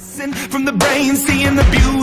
From the brain, seeing the beauty